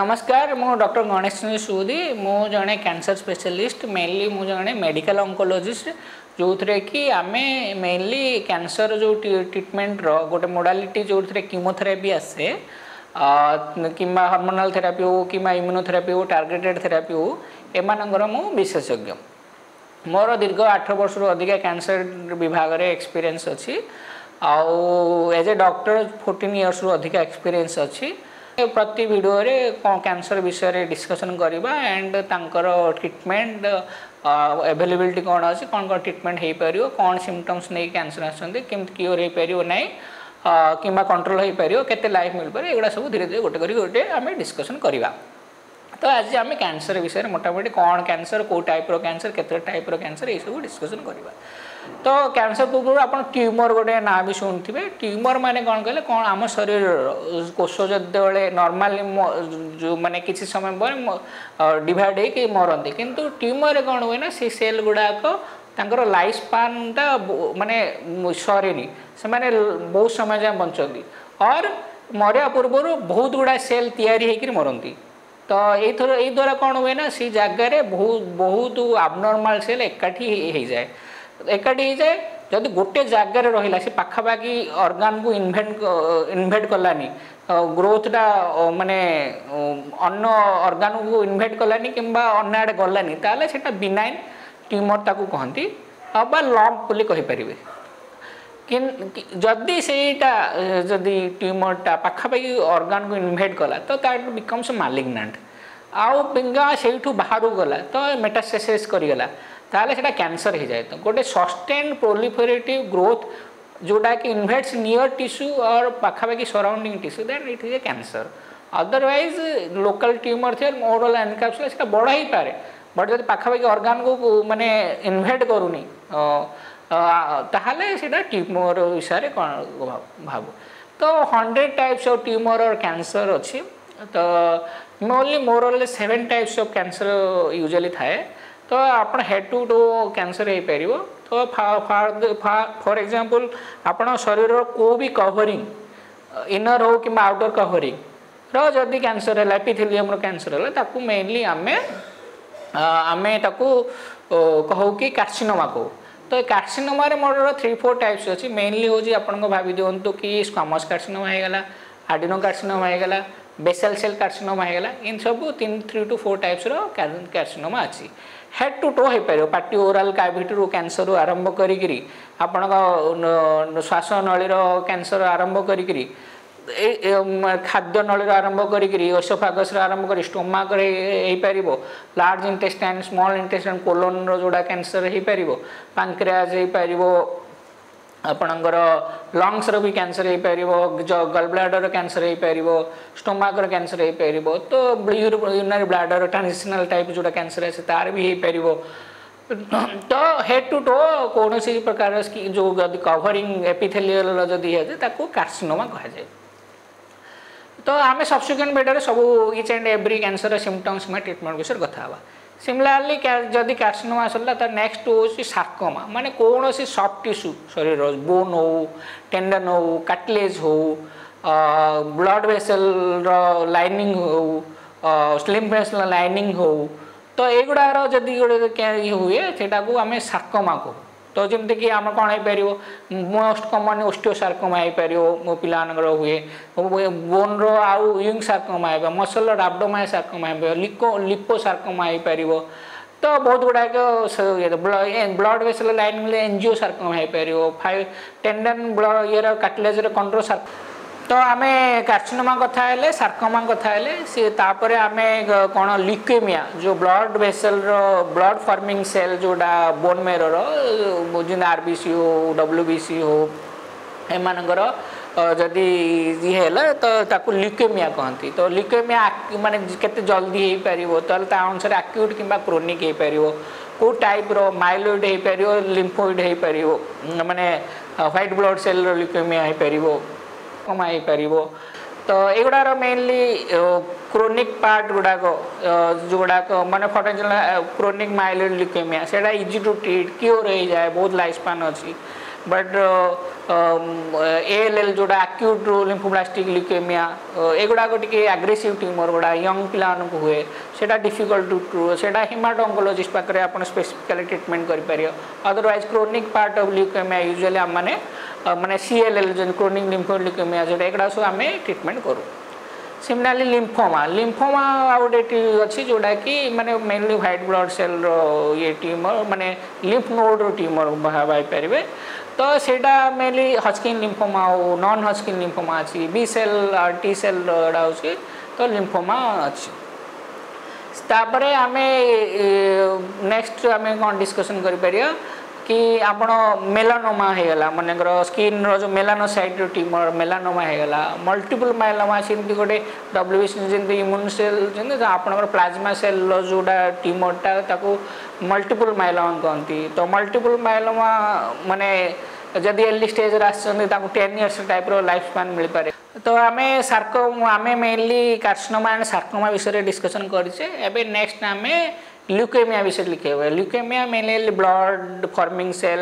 ନମସ୍କାର ମୁଁ ଡକ୍ଟର ଗଣେଶ ଚନ୍ଦ୍ର ସୁଦି ମୁଁ ଜଣେ କ୍ୟାନ୍ସର ସ୍ପେଶାଲିଷ୍ଟ ମେନଲି ମୁଁ ଜଣେ ମେଡ଼ିକାଲ ଅଙ୍କୋଲୋଜିଷ୍ଟ ଯେଉଁଥିରେ କି ଆମେ ମେନଲି କ୍ୟାନ୍ସର ଯେଉଁ ଟ୍ରିଟମେଣ୍ଟର ଗୋଟେ ମୋଡାଲିଟି ଯେଉଁଥିରେ କିମୋଥେରାପି ଆସେ କିମ୍ବା ହର୍ମୋନାଲ ଥେରାପି ହେଉ କିମ୍ବା ଇମ୍ୟୁନୋଥେରାପି ହେଉ ଟାର୍ଗେଟେଡ଼ ଥେରାପି ହେଉ ଏମାନଙ୍କର ମୁଁ ବିଶେଷଜ୍ଞ ମୋର ଦୀର୍ଘ ଆଠ ବର୍ଷରୁ ଅଧିକା କ୍ୟାନ୍ସର ବିଭାଗରେ ଏକ୍ସପିରିଏନ୍ସ ଅଛି ଆଉ ଏଜ୍ ଏ ଡକ୍ଟର ଫୋର୍ଟିନ୍ ଇୟର୍ସରୁ ଅଧିକା ଏକ୍ସପିରିଏନ୍ସ ଅଛି ପ୍ରତି ଭିଡ଼ିଓରେ କ୍ୟାନ୍ସର ବିଷୟରେ ଡିସ୍କସନ୍ କରିବା ଆଣ୍ଡ ତାଙ୍କର ଟ୍ରିଟମେଣ୍ଟ ଆଭେଲେବିଲିଟି କ'ଣ ଅଛି କ'ଣ କ'ଣ ଟ୍ରିଟମେଣ୍ଟ ହେଇପାରିବ କ'ଣ ସିମ୍ପଟମ୍ସ ନେଇକି କ୍ୟାନ୍ସର ଆସୁଛନ୍ତି କେମିତି କ୍ୟୁର୍ ହେଇପାରିବ ନାହିଁ କିମ୍ବା କଣ୍ଟ୍ରୋଲ୍ ହେଇପାରିବ କେତେ ଲାଇଫ୍ ମିଳିପାରିବ ଏଗୁଡ଼ା ସବୁ ଧୀରେ ଧୀରେ ଗୋଟେ କରି ଗୋଟେ ଆମେ ଡିସ୍କସନ୍ କରିବା ତ ଆଜି ଆମେ କ୍ୟାନ୍ସର ବିଷୟରେ ମୋଟାମୋଟି କ'ଣ କ୍ୟାନ୍ସର କେଉଁ ଟାଇପ୍ର କ୍ୟାନ୍ସର କେତେ ଟାଇପ୍ର କ୍ୟାନ୍ସର ଏସବୁ ଡିସ୍କସନ୍ କରିବା ତ କ୍ୟାନ୍ସର ପୂର୍ବରୁ ଆପଣ ଟ୍ୟୁମର ଗୋଟେ ନାଁ ବି ଶୁଣିଥିବେ ଟ୍ୟୁମର ମାନେ କ'ଣ କହିଲେ କ'ଣ ଆମ ଶରୀରର କୋଷ ଯେତେବେଳେ ନର୍ମାଲି ଯେଉଁମାନେ କିଛି ସମୟ ପରେ ଡିଭାଇଡ଼ ହେଇକି ମରନ୍ତି କିନ୍ତୁ ଟ୍ୟୁମରରେ କ'ଣ ହୁଏ ନା ସେ ସେଲ୍ ଗୁଡ଼ାକ ତାଙ୍କର ଲାଇଫ୍ ସ୍ପାନ୍ଟା ମାନେ ସରେନି ସେମାନେ ବହୁତ ସମୟ ଯାଏଁ ବଞ୍ଚନ୍ତି ଅର୍ ମରିବା ପୂର୍ବରୁ ବହୁତ ଗୁଡ଼ାଏ ସେଲ୍ ତିଆରି ହେଇକିରି ମରନ୍ତି ତ ଏଇଥର ଏଇ ଦ୍ୱାରା କ'ଣ ହୁଏ ନା ସେ ଜାଗାରେ ବହୁତ ବହୁତ ଆବନର୍ମାଲ୍ ସେଲ୍ ଏକାଠି ହେଇଯାଏ ଏକାଠି ହେଇଯାଏ ଯଦି ଗୋଟେ ଜାଗାରେ ରହିଲା ସେ ପାଖାପାଖି ଅର୍ଗାନକୁ ଇନଭେଟ୍ ଇନଭେଟ୍ କଲାନି ଗ୍ରୋଥଟା ମାନେ ଅନ୍ୟ ଅର୍ଗାନକୁ ଇନଭେଟ୍ କଲାନି କିମ୍ବା ଅନ୍ୟ ଆଡ଼େ ଗଲାନି ତାହେଲେ ସେଇଟା ବିନାଇନ୍ ଟ୍ୟୁମର୍ ତାକୁ କହନ୍ତି ବା ଲମ୍ପ ବୋଲି କହିପାରିବେ ଯଦି ସେଇଟା ଯଦି ଟ୍ୟୁମର୍ଟା ପାଖାପାଖି ଅର୍ଗାନକୁ ଇନଭେଟ୍ କଲା ତ ତାଠୁ ବିକମ୍ସ ମାଲିଗ୍ନାଣ୍ଟ ଆଉ ପିଙ୍ଗା ସେଇଠୁ ବାହାରକୁ ଗଲା ତ ମେଟାଷ୍ଟେସିସ୍ କରିଗଲା ताले से कैंसर हो जाए तो गोटे सस्टेन प्रोलिफोरेटिव ग्रोथ जोटा कि इनभेट्स नियर टीस्यू और पाखापाखी surrounding tissue then it is a cancer otherwise local tumour थे मोरल एनकैपुल बड़ ही पाए बट जब पाखापाखि अर्गान को मानने इनभेट करूनी ताटा ट्यूमर विषय भाव तो हंड्रेड टाइप्स अफ ट्यूमर और कैंसर अच्छे तो only moral seven types of cancer usually थाए તો આપણે હેડ ટુ ડો କ୍ୟାନ୍ସର ହେଇପାରିବ ତ ଫର୍ ଏକ୍ଜାମ୍ପଲ୍ ଆପଣ ଶରୀରର କେଉଁ ବି କଭରିଂ ଇନର୍ ହେଉ କିମ୍ବା ଆଉଟର୍ କଭରିଂର ଯଦି କ୍ୟାନ୍ସର ହେଲା ଏପିଥେଲିୟମ୍ର କ୍ୟାନ୍ସର ହେଲା ତାକୁ ମେନଲି ଆମେ ଆମେ ତାକୁ କହୁ କି କାର୍ସିନୋମା କହୁ ତ ଏ କାର୍ସିନୋମାରେ ମୋର ଥ୍ରୀ ଫୋର୍ ଟାଇପ୍ସ ଅଛି ମେନଲି ହେଉଛି ଆପଣଙ୍କ ଭାବି ଦିଅନ୍ତୁ କି ସ୍କାମସ୍ କାର୍ସିନୋମା ହେଇଗଲା ଆଡିନୋ କାର୍ସିନୋମା ହେଇଗଲା ବେସାଲ ସେଲ୍ କାର୍ସିନୋମା ହେଇଗଲା ଏମିତି ସବୁ ତିନି ଥ୍ରୀ ଟୁ ଫୋର୍ ଟାଇପ୍ସର କାର୍ସିନୋମା ଅଛି ହେଡ୍ ଟୁ ଟୋ ହେଇପାରିବ ପାଟି ଓରାଲ୍ କାଭିଟିରୁ କ୍ୟାନ୍ସରରୁ ଆରମ୍ଭ କରିକିରି ଆପଣଙ୍କ ଶ୍ୱାସନଳୀର କ୍ୟାନ୍ସର ଆରମ୍ଭ କରିକିରି ଖାଦ୍ୟ ନଳୀରୁ ଆରମ୍ଭ କରିକିରି ଓସୋଫାଗସ୍ରୁ ଆରମ୍ଭ କରି ଷ୍ଟୋମାକରେ ହେଇପାରିବ ଲାର୍ଜ ଇଣ୍ଟେଷ୍ଟାଇନ୍ ସ୍ମଲ୍ ଇଣ୍ଟେଷ୍ଟାଇନ୍ କୋଲୋନ୍ର ଯେଉଁଟା କ୍ୟାନ୍ସର ହେଇପାରିବ ପାଙ୍କ୍ରିଆଜ୍ ହେଇପାରିବ ଆପଣଙ୍କର ଲଙ୍ଗସର ବି କ୍ୟାନ୍ସର ହେଇପାରିବ ଗଲ୍ ବ୍ଲାଡର କ୍ୟାନ୍ସର ହେଇପାରିବ ଷ୍ଟୋମାକର କ୍ୟାନ୍ସର ହେଇପାରିବ ତ ୟୁରିନାରୀ ବ୍ଲାଡର ଟ୍ରାନ୍ସିସନାଲ ଟାଇପ୍ ଯେଉଁଟା କ୍ୟାନ୍ସର ଆସେ ତାର ବି ହେଇପାରିବ ତ ହେଡ୍ ଟୁ ଟୋ କୌଣସି ପ୍ରକାର ଯେଉଁ ଯଦି କଭରିଂ ଏପିଥେଲିୟଲର ଯଦି ହେଇଯାଏ ତାକୁ କାର୍ସିନୋମା କୁହାଯାଏ ତ ଆମେ ସବସିକ୍ୱେଣ୍ଟ ଭିଡ଼ିଓରେ ସବୁ each and every cancer symptoms ମା ଟ୍ରିଟମେଣ୍ଟ ବିଷୟରେ କଥା ହେବା ସିମିଲାରଲି ଯଦି କାର୍ସିନୋମା ସରିଲା ତା ନେକ୍ସଟ ହେଉଛି ସାର୍କୋମା ମାନେ କୌଣସି ସଫ୍ଟ ଟିସ୍ୟୁ ଶରୀର ବୋନ୍ ହେଉ ଟେଣ୍ଡନ୍ ହେଉ କାଟଲେଜ୍ ହେଉ ବ୍ଲଡ଼ ଭେସେଲର ଲାଇନିଂ ହେଉ ସ୍ଲିମ୍ ଭେସେଲ ଲାଇନିଂ ହେଉ ତ ଏଗୁଡ଼ାର ଯଦି ଗୋଟେ ହୁଏ ସେଇଟାକୁ ଆମେ ସାର୍କୋମା କହୁ तो जमीक आम कौन हो मोस्ट कमन ओस्टियो सार्कोमा हो पान हुए बोन रंग सार्कोमा हो मसल राबडोमा सार्कोमा हो लिको लिपो सार्कोमा हो पार तो बहुत गुड़ाक blood vessel line angiosarcoma हो पार फाइव टेंडन ब्लड ईर काटलेजर कंट्रोल सार्को तो आम कार्सिनोमा कथा सार्कोमा कथा सीतापुर आम कौन लिक्वेमिया जो blood vessel blood forming cell जोटा बोन मेरोर जिन आर बी सी हो डब्ल्यू बी सी हो एम जदि ये तो ताकू लिक्वेमिया कहती तो लिक्वेमिया मानते केते जल्दी हो पार तो अनुसार आक्यूट कि क्रोनिक हो पार କେଉଁ ଟାଇପ୍ର ମାଇଲୋଇଡ଼ ହେଇପାରିବ ଲିମ୍ଫୋଇଡ଼ ହେଇପାରିବ ମାନେ ହ୍ୱାଇଟ୍ ବ୍ଲଡ଼ ସେଲ୍ର ଲିକ୍ୟୁମିଆ कमाई करी तो एगुडार मेनली क्रोनिक पार्ट गुड़ाक जो गुड़ाक मैंने फटेंशियल क्रोनिक माइलोइड ल्यूकेमिया से इजी टू ट्रीट क्योर हो जाए बहुत लाइफ स्पान अच्छी बट एल जो आक्यूट लिम्फोब्लास्टिक ल्यूकेमिया एगुड़ाक टी आग्रेसीव ट्यूमर गुड़ा यंग पाक हुए सीटा डिफिकल्ट टू ट्रू से अंकोलोजिस्ट पाखे आप specifically treatment करदरवैज chronic part of leukaemia usually आम मैंने मैंने सी एल एल जो क्रोनिक लिम्फोलिकोमिया जो सब आम ट्रिटमेंट करूँ सिमिलारली लिम्फोमा लिम्फोमा आउ गोटे अच्छी जोटा कि मैंने मेनली ह्वैट ब्लड सेल रे ट्यूमर मानने लिम्फ नोड्र ट्यूमर पारे तो सेटा mainly Hodgkin lymphoma non Hodgkin lymphoma अच्छी बी सेल टी सेल रही तो लिम्फोमा अच्छी तापर आम नेक्स्ट आम कौन डिस्कसन कर କି ଆପଣ ମେଲାନୋମା ହେଇଗଲା ମନେକର ସ୍କିନ୍ର ଯେଉଁ ମେଲାନୋସାଇଟ୍ର ଟ୍ୟୁମର ମେଲାନୋମା ହେଇଗଲା ମଲ୍ଟିପୁଲ୍ ମାଇଲୋମା ସେମିତି ଗୋଟେ ଡବ୍ଲ୍ୟୁବିସି ଯେମିତି ଇମ୍ୟୁନ୍ ସେଲ୍ ଯେମିତି ଆପଣଙ୍କର ପ୍ଲାଜମା ସେଲ୍ର ଯେଉଁଟା ଟ୍ୟୁମରଟା ତାକୁ ମଲ୍ଟିପୁଲ୍ ମାଇଲୋମା କହନ୍ତି ତ ମଲ୍ଟିପୁଲ୍ ମାଇଲୋମା ମାନେ ଯଦି ଏର୍ଲି ଷ୍ଟେଜ୍ରେ ଆସିଛନ୍ତି ତାଙ୍କୁ ଟେନ୍ ଇୟର୍ସ ଟାଇପ୍ର ଲାଇଫ୍ ସ୍ପାନ୍ ମିଳିପାରେ ତ ଆମେ ସାର୍କ ଆମେ ମେନଲି କାର୍ସିନୋମା ଆଣ୍ଡ ସାର୍କୋମା ବିଷୟରେ ଡିସ୍କସନ୍ କରିଛେ ଏବେ ନେକ୍ସଟ ଆମେ ल्यूकेमिया विषय से लिखे हुए ल्यूकेमिया मैंने blood forming cell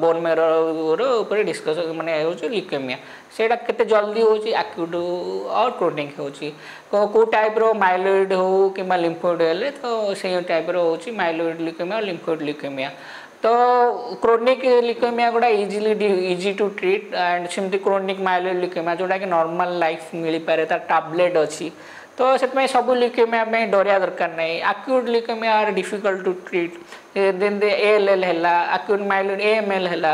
bone marrow उपरे डिस्कस मैंने ल्यूकेमिया सेटा जल्दी होची एक्यूट और क्रोनिक होची को टाइप रो हो तो तो कि लिम्फोइड हेले तो से टाइप रो होची माइलोइड ल्यूकेमिया और लिम्फोइड ल्यूकेमिया तो क्रोनिक ल्यूकेमिया गुड़ा easily easy to treat and सेमती क्रोनिक माइलोइड ल्यूकेमिया जोटा कि नर्माल लाइफ मिल पाए तार टैबलेट अच्छी તો ସେଥିପାଇଁ ସବୁ ଲିକ୍ୟୁମିଆ ପାଇଁ ଡରିବା ଦରକାର ନାହିଁ acute leukaemia are difficult to treat ଯେମିତି ଏ ଏଲ୍ ଏଲ୍ ହେଲା acute myeloid A M L ହେଲା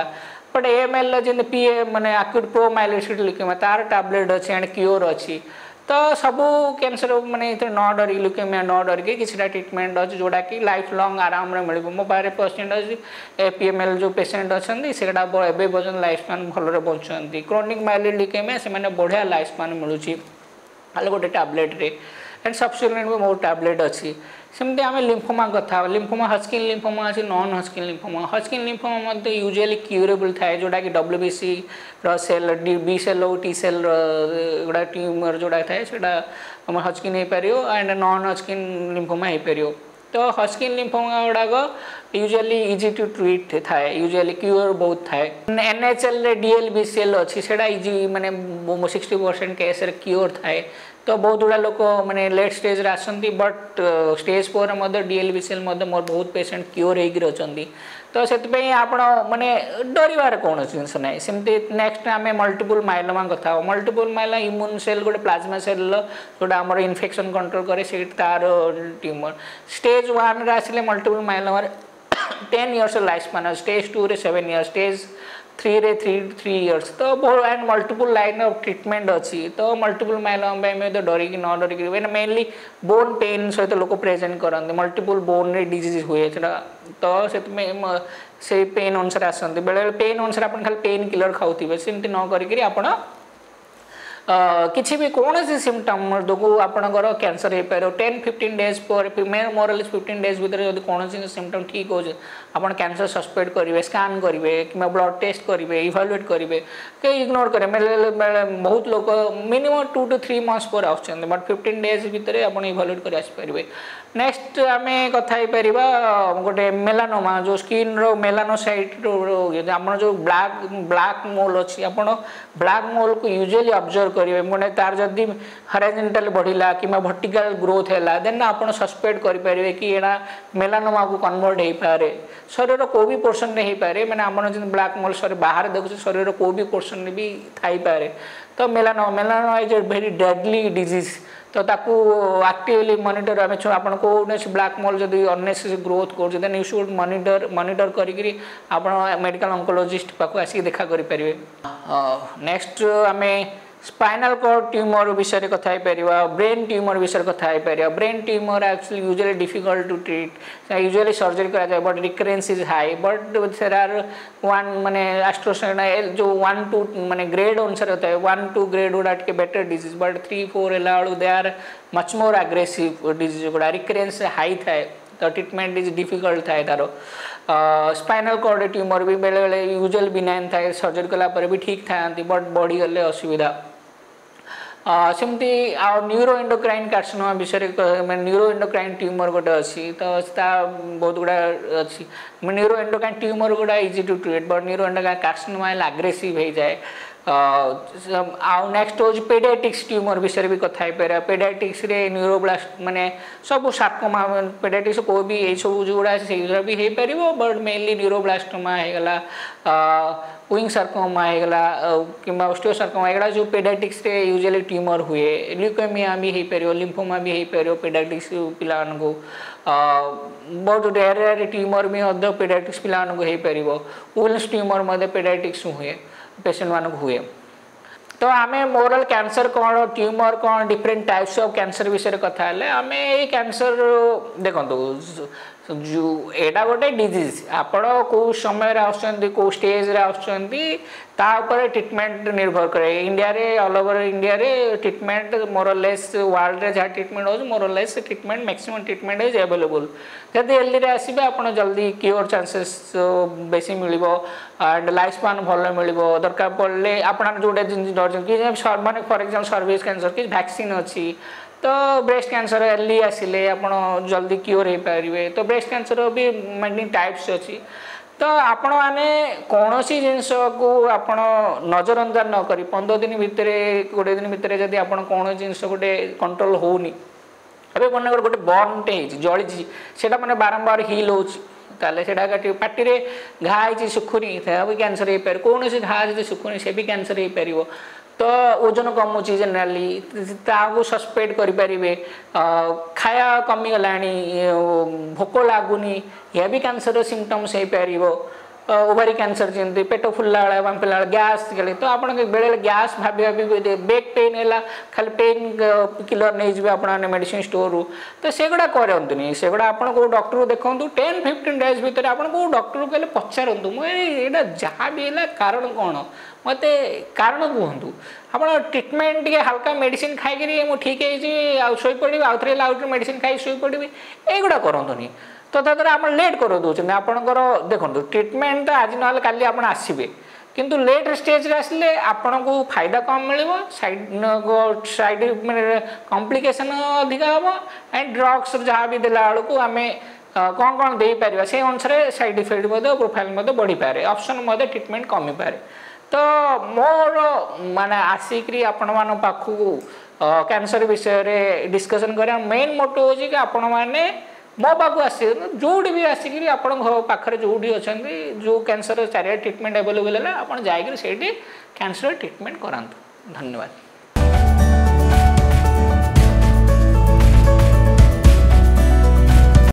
ବଟ୍ ଏ ଏମ୍ ଏଲ୍ର ଯେମିତି ପି ଏ ମାନେ ଆକ୍ୟୁଟ୍ ପ୍ରୋ ମାଇଲୋସିଟ୍ ଲିକ୍ୟୁମିଆ ତା'ର ଟ୍ୟାବଲେଟ୍ ଅଛି ଆଣ୍ଡ କ୍ୟୁର୍ ଅଛି ତ ସବୁ କ୍ୟାନ୍ସର ମାନେ ଏଥିରେ ନ ଡରିକି ଲ୍ୟୁକେମିଆ ନ ଡରିକି କିଛିଟା ଟ୍ରିଟମେଣ୍ଟ ଅଛି ଯେଉଁଟାକି ଲାଇଫ୍ ଲଙ୍ଗ୍ ଆରାମରେ ମିଳିବ ମୋ ପାଖରେ ପେସେଣ୍ଟ ଅଛି ଏ ପି ଏମ୍ ଏଲ୍ ଯେଉଁ ପେସେଣ୍ଟ ଅଛନ୍ତି ସେଇଟା ଏବେ ପର୍ଯ୍ୟନ୍ତ ଲାଇଫ୍ ସ୍ପାନ୍ ଭଲରେ ବଞ୍ଚୁଛନ୍ତି କ୍ରୋନିକ୍ ମାଇଲିଡ୍ ଲ୍ୟୁକେମିଆ ସେମାନେ ବଢ଼ିଆ ଲାଇଫ୍ ସ୍ପାନ୍ ମିଳୁଛି ताले गोटे टैबलेट रे एंड सबसुरिन भी मोर टैबलेट अच्छी सेमती आम लिम्फोमा कथा लिम्फोमा हस्किन लिम्फोमा अछि non Hodgkin lymphoma Hodgkin lymphoma usually curable थाए जोडा कि डब्ल्यूबीसी र सेल बी सेल और टी सेल ट्यूमर जोडा थाए सेडा हस्किन हे परियो एंड नन हस्किन लिम्फोमा हो परियो तो हस्किन लिम्फोमा गुड़ाक यूजुआली इजी टू ट्रीट थाए यूजुआली क्यूर बहुत थाए एनएचएल रे एल अच्छी सेटा इजी माने 60% केस रे क्यूर थाए तो बहुत गुड़ा लोक मैंने लेट स्टेज आसती बट स्टेज फोर में डीएल विसएल मोर बहुत पेसेंट क्योर होती तो से आप मैंने डरवर कौन जिनस ना सेमती नेक्स्ट आम मल्टीपुल माइलोमा कथ मल्टीपुल माइलोमा इम्यून सेल गोटे प्लाज्मा सेल जो इनफेक्शन कंट्रोल कैसे तार ट्यूमर स्टेज वन आसे multiple माइलोमार ten years life span stage two रे सेवेन इयर्स स्टेज रे थ्री थ्री इयर्स तो बहुत and multiple line of treatment अच्छी तो मल्टीपल माइलोम में तो डरिकी न डरिकी मैंने मेनली बोन पेन सहित लोक प्रेजेन्ट करते मल्टीपल बोन रे डिजीज हुए तो से से पेन अनुसार आसती बेले बेले पेन अनुसार आप खाली पेन किलर खाऊ सेमती न करी आप କିଛି ବି କୌଣସି ସିମ୍ପଟମ୍ ଯୋଗୁଁ ଆପଣଙ୍କର କ୍ୟାନ୍ସର ହେଇପାରିବ ଟେନ୍ ଫିଫ୍ଟିନ୍ ଡେଜ୍ ପରେ ମେନ୍ ମୋରାଲି ଫିଫ୍ଟିନ୍ ଡେଜ୍ ଭିତରେ ଯଦି କୌଣସି ସିମ୍ପଟମ୍ ଠିକ୍ ହେଉଛି ଆପଣ କ୍ୟାନ୍ସର ସସ୍ପେକ୍ଟ କରିବେ ସ୍କାନ୍ କରିବେ କିମ୍ବା ବ୍ଲଡ୍ ଟେଷ୍ଟ କରିବେ ଇଭାଲୁଏଟ୍ କରିବେ କେହି ଇଗ୍ନୋର୍ କରିବେ ବେଳେ ବହୁତ ଲୋକ minimum two two three months ପରେ ଆସୁଛନ୍ତି ବଟ୍ ଫିଫ୍ଟିନ୍ ଡେଜ୍ ଭିତରେ ଆପଣ ଇଭାଲୁଏଟ୍ କରି ଆସିପାରିବେ ନେକ୍ସଟ ଆମେ କଥା ହେଇପାରିବା ଗୋଟେ ମେଲାନୋମା ଯେଉଁ ସ୍କିନ୍ର ମେଲାନୋସାଇଟ୍ର ଆମର ଯେଉଁ ବ୍ଲାକ୍ ବ୍ଲାକ୍ ମୋଲ୍ ଅଛି ଆପଣ ବ୍ଲାକ୍ ମୋଲ୍କୁ ୟୁଜୁଆଲି ଅବଜର୍ଭ करेंगे पुणे तार जदि हराजेटाल बढ़ला कि भर्टिकाल ग्रोथ है देन आप सस्पेक्ट करेंगे कि यहाँ मेलानोमा को कनवर्ट हो पाए शरीर कोई भी पोर्सन में हो पाए मैंने आम जो ब्लाक मोल बाहर देखुचे शरीर कोई भी पोर्सन भी थपाए तो melanoma melanoma is a very deadly disease तो ताकू एक्टिवली मनिटर आम आपन कौन ब्लाक मोल जदि अन्नेसेसरी ग्रोथ कर then you should monitor monitor करी आप मेडिकल अंकोलोजिस्ट पाक आसिक देखा करें नेक्स्ट आमें स्पाइनल कॉर्ड ट्यूमर विषय कथा ब्रेन ट्यूमर विषय कथा brain tumour actually usually difficult to treat usually surgery कराए but recurrence is high but there are one मैंने आस्ट्रोसेना जो वन टू मैंने ग्रेड अनुसार होता है वन टू ग्रेड गुड़ा टे better disease but three four है they are much more aggressive disease गुड़ा रिकरेन्स हाई थाए तो ट्रिटमेंट इज डिफिकल्ट था तार स्पाइनाल कॉर्ड ट्यूमर भी बेले बेले यूजुअल बिनाइन थाए सर्जरी कलापर भी ठीक था बट गले असुविधा सेमती आ न्यूरो इंडोक्राइन कार्सिनोमा विषय मैं न्यूरो इंडोक्राइन ट्यूमर गोटे अच्छी तो ता बहुत गुड़ा अच्छी न्यूरो इंडोक्राइन ट्यूमर गुड़ा easy to treat but neuroendocrine carcinoma aggressive हो जाए आक्स्ट हूँ पेडाइटिक्स ट्यूमर विषय भी कथपर पेडाइटिक्स न्यूरोब्लास्ट मैंने सब सार्कोमा पेडाइटिक्स को भी यही सब जो गुड़ा से हो पार बट मेनली न्यूरोब्लास्टोमा होगा विंग सर्कोमा आएगा कि ओस्टियो सर्कोमा आएगा जो पेडाटिक्स यूजुअली ट्यूमर हुए ल्यूकेमिया भी हो पार लिम्फोमा भी हो पार पेडाटिक्स पिला बहुत रेयर रेयर ट्यूमर भी पेडाटिक्स पिला हो पार वुल्स ट्यूमर पेडाटिक्स हुए पेसेंट मान हुए तो आम मोरल कैंसर कौन ट्यूमर कौन डिफरेन्ट टाइप्स अफ कैंसर विषय कथा आम ये कैंसर देखो तो, ଏଇଟା ଗୋଟେ ଡିଜିଜ୍ ଆପଣ କେଉଁ ସମୟରେ ଆସୁଛନ୍ତି କେଉଁ ଷ୍ଟେଜ୍ରେ ଆସୁଛନ୍ତି ତା ଉପରେ ଟ୍ରିଟମେଣ୍ଟ ନିର୍ଭର କରେ ଇଣ୍ଡିଆରେ ଅଲ୍ ଓଭର୍ ଇଣ୍ଡିଆରେ ଟ୍ରିଟମେଣ୍ଟ ମୋରଲେସ୍ ୱାର୍ଲଡ଼ରେ ଯାହା ଟ୍ରିଟମେଣ୍ଟ ହେଉଛି more or less treatment maximum treatment is available ଯଦି ଏଲ୍ଡିରେ ଆସିବେ ଆପଣ ଜଲ୍ଦି କ୍ୟୁର୍ ଚାନ୍ସେସ୍ ବେଶୀ ମିଳିବ ଆଣ୍ଡ ଲାଇଫ୍ ସ୍ପାନ୍ ଭଲ ମିଳିବ ଦରକାର ପଡ଼ିଲେ ଆପଣ ଯେଉଁଟା ଡରୁଛନ୍ତି ମାନେ ଫର୍ ଏକ୍ଜାମ୍ପଲ୍ ସର୍ଭିସ୍ କ୍ୟାନ୍ସର୍ କି ଭ୍ୟାକ୍ସିନ୍ ଅଛି ତ ବ୍ରେଷ୍ଟ କ୍ୟାନ୍ସର ଏର୍ଲି ଆସିଲେ ଆପଣ ଜଲ୍ଦି କ୍ୟୁର୍ ହେଇପାରିବେ ତ ବ୍ରେଷ୍ଟ କ୍ୟାନ୍ସର ବି ମେନି ଟାଇପ୍ସ ଅଛି ତ ଆପଣମାନେ କୌଣସି ଜିନିଷକୁ ଆପଣ ନଜରଅନ୍ଦାଜ ନ କରି ପନ୍ଦର ଦିନ ଭିତରେ କୋଡ଼ିଏ ଦିନ ଭିତରେ ଯଦି ଆପଣ କୌଣସି ଜିନିଷ ଗୋଟେ କଣ୍ଟ୍ରୋଲ ହେଉନି ଏବେ ମନେକର ଗୋଟେ ବର୍ଣ୍ଣଟେ ହେଇଛି ଜଳିଛି ସେଇଟା ମାନେ ବାରମ୍ବାର ହିଲ୍ ହେଉଛି ତାହେଲେ ସେଇଟା କାଟିବ ପାଟିରେ ଘା ହେଇଛି ଶୁଖୁନି ତାହା ବି କ୍ୟାନ୍ସର ହେଇପାରିବ କୌଣସି ଘା ଯଦି ଶୁଖୁନି ସେ ବି କ୍ୟାନ୍ସର ହେଇପାରିବ तो ओजन कमुची जेनेली सस्पेक्ट करें खाय कमीगला भोक लगुनि यह भी क्यासर सिमटम्स हो पार ओभारी क्यासर जमी पेट फुला बेला बांपला ग्यास तो आप बेले गैस भाव भावे पेन है खाली पेन किलर नहीं जी आप मेड स्टोर रू तो सेगढ़ करते से गुड़ा को डक्टर को देखते टेन फिफ्टन डेज भर आप डक्टर कहे पचारत मुझे यहाँ जहाँ भी है कारण कौन ମୋତେ କାରଣ କୁହନ୍ତୁ ଆପଣ ଟ୍ରିଟମେଣ୍ଟ ଟିକେ ହାଲକା ମେଡ଼ିସିନ୍ ଖାଇକିରି ମୁଁ ଠିକ୍ ହେଇଛି ଆଉ ଶୋଇପଡ଼ିବି ଆଉ ଥରେ ଆଉ ଥରେ ମେଡ଼ିସିନ ଖାଇ ଶୋଇପଡ଼ିବି ଏଇଗୁଡ଼ା କରନ୍ତୁନି ତ ତା ଦ୍ୱାରା ଆପଣ ଲେଟ୍ କରିଦେଉଛନ୍ତି ଆପଣଙ୍କର ଦେଖନ୍ତୁ ଟ୍ରିଟମେଣ୍ଟ ଆଜି ନହେଲେ କାଲି ଆପଣ ଆସିବେ କିନ୍ତୁ ଲେଟ୍ ଷ୍ଟେଜ୍ରେ ଆସିଲେ ଆପଣଙ୍କୁ ଫାଇଦା କମ୍ ମିଳିବ ସାଇଡ୍ ସାଇଡ୍ ମାନେ କମ୍ପ୍ଲିକେସନ୍ ଅଧିକା ହେବ ଆଣ୍ଡ ଡ୍ରଗ୍ସ ଯାହା ବି ଦେଲା ବେଳକୁ ଆମେ हाँ, कौन कौन दे पार से अनुसार सैड इफेक्ट प्रोफाइल बढ़ी पारे अपसन ट्रिटमेंट कमी पारे तो मोर मान आसिकी आपण मान पाख कैनसर विषय डिस्कसन कर मेन मोटो हूँ कि आपण मैंने मो पाक आस जो भी आसिक आपखे जो भी अच्छा जो कैंसर चार ट्रिटमेंट एवेलेबल है आप जा कैनसर ट्रिटमेंट करूँ धन्यवाद